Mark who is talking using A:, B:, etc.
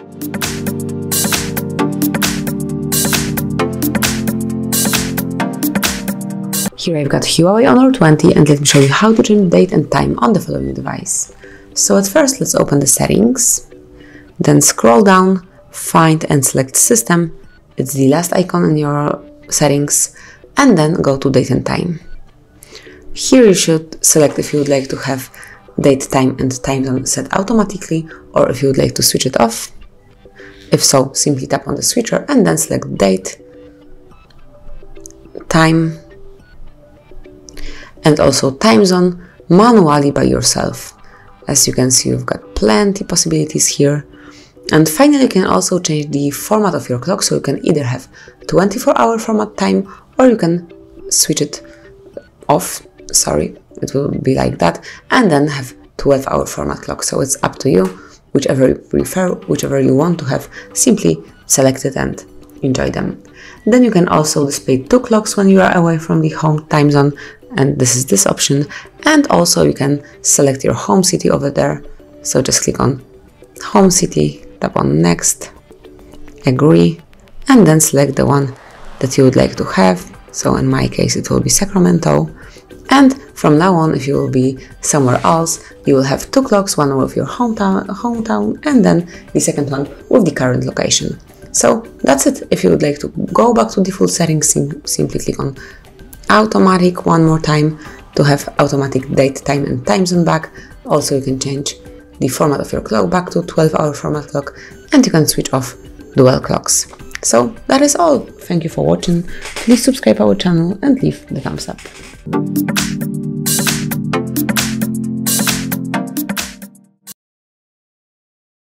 A: Here I've got Huawei Honor 20 and let me show you how to change date and time on the following device. So at first let's open the settings, then scroll down, find and select system, it's the last icon in your settings, and then go to date and time. Here you should select if you would like to have date, time and time zone set automatically or if you would like to switch it off. If so, simply tap on the switcher and then select date, time and also time zone manually by yourself. As you can see, you've got plenty possibilities here. And finally, you can also change the format of your clock, so you can either have 24 hour format time or you can switch it off, sorry, it will be like that, and then have 12 hour format clock. So it's up to you, whichever you prefer, whichever you want to have, simply select it and enjoy them. Then you can also display two clocks when you are away from the home time zone and this is this option. And also you can select your home city over there. So just click on home city tap on next agree and then select the one that you would like to have. So in my case it will be Sacramento and from now on if you will be somewhere else you will have two clocks one with your hometown hometown and then the second one with the current location so that's it if you would like to go back to default settings sim simply click on automatic one more time to have automatic date, time and time zone back. Also you can change the format of your clock back to 12 hour format clock and you can switch off dual clocks. So that is all. Thank you for watching. Please subscribe our channel and leave the thumbs up.